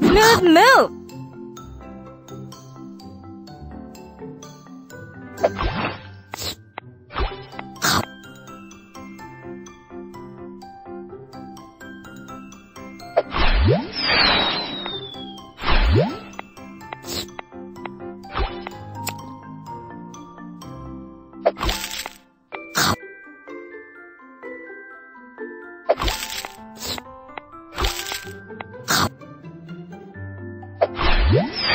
Move, move! Meow.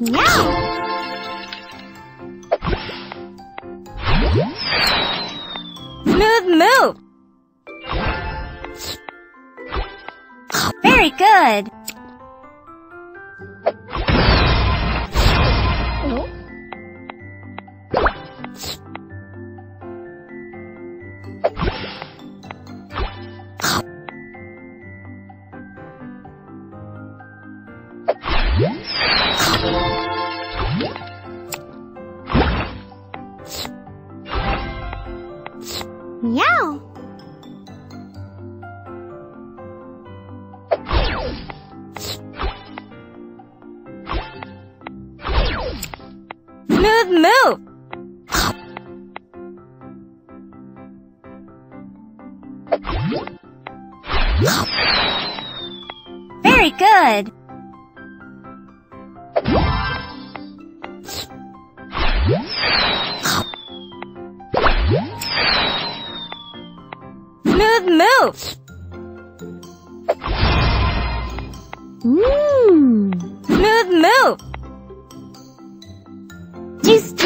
Meow. Smooth move. Very good. Meow. Smooth move. Very good. Smooth move! Mmm! Smooth move! Just